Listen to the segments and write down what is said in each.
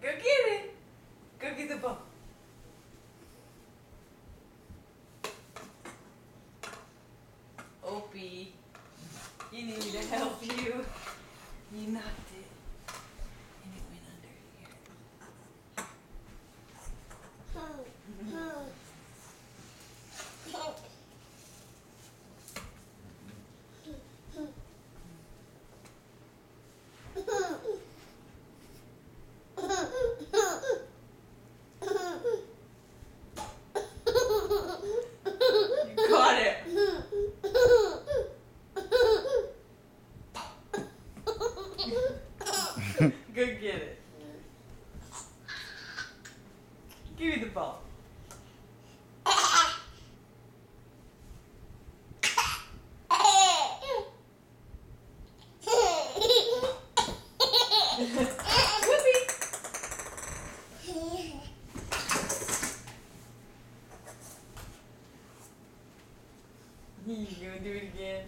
Go get it. Go get the ball. Opie, you need me to help you. You knocked it. Go get it. Give me the ball. You gonna do it again?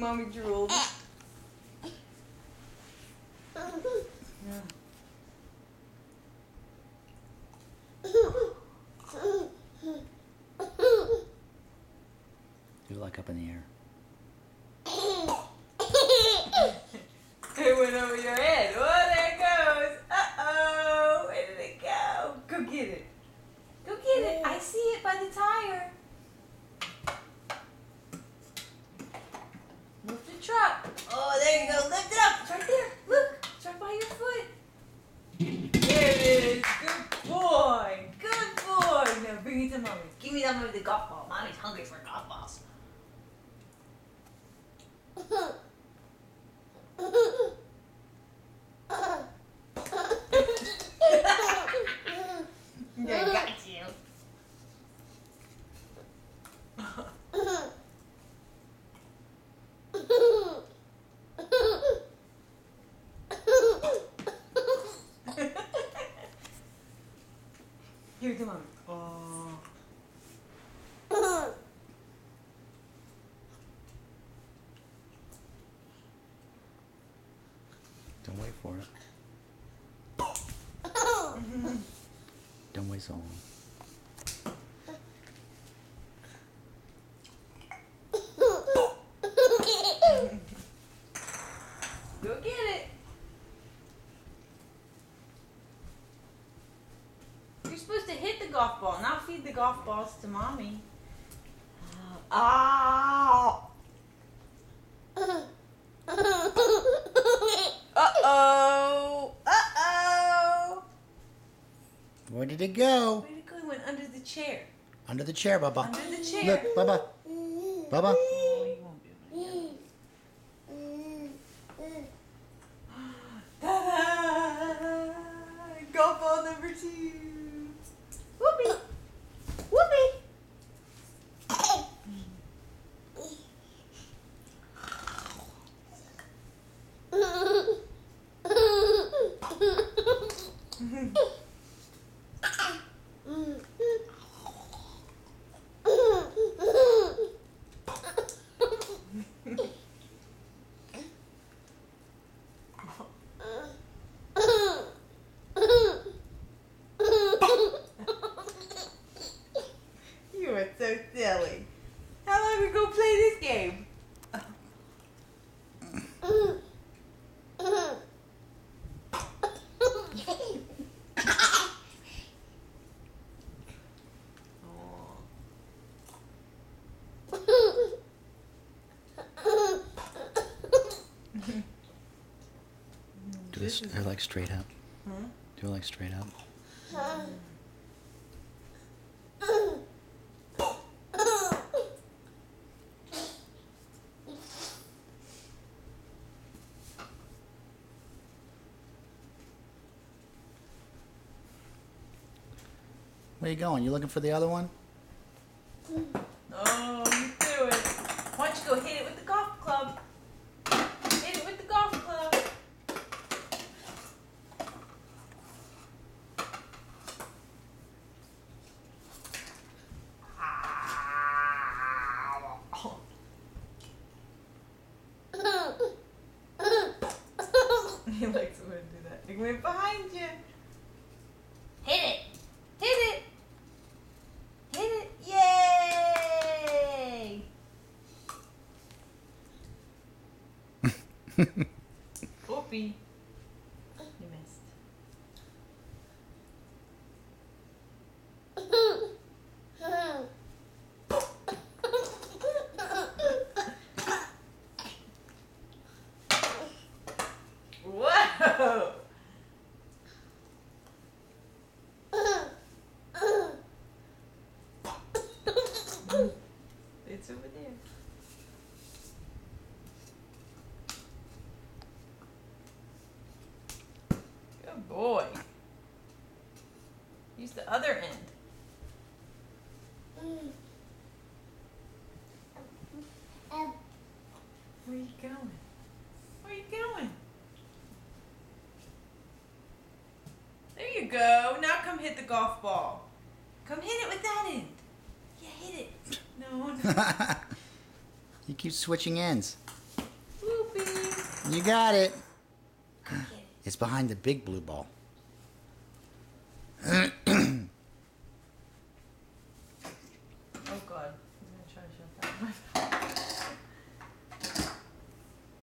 Mommy drooled. Yeah. Do like up in the air. It went over your head. Oh, there it goes. Uh oh. Where did it go? Go get it. Go get it. I see it by the tire. Move the truck. Oh, there you go. Lift it up. It's right there. Look. It's right by your foot. There it is. Good boy. Good boy. Now bring it to mommy. Give me that one with the golf ball. Mommy's hungry for golf balls. Yeah, got you. Give it to mommy. Oh. Don't wait for it. Don't wait so long. Go get it. You're supposed to hit the golf ball, not feed the golf balls to mommy. Ow! Uh oh! Uh oh! Where did it go? Where'd it go? It went under the chair. Under the chair, Bubba. Under the chair. Look, Bubba. Bubba. Oh, you won't be able to get it. Ta-da! Golf ball number two. Whoopee! Whoopee! You are so silly. How long we gonna play this game? Do this. They're like straight up. Huh? Do it like straight up. Where you going? You looking for the other one? Oh, you threw it. Why don't you go hit it with the golf club? Hit it with the golf club. he likes it when I do that. It went behind you. Oopie. You missed. Whoa! It's over there. Boy. Use the other end. Where are you going? Where are you going? There you go. Now come hit the golf ball. Come hit it with that end. Yeah, hit it. No, no. you keep switching ends. Whoopee. You got it. It's behind the big blue ball.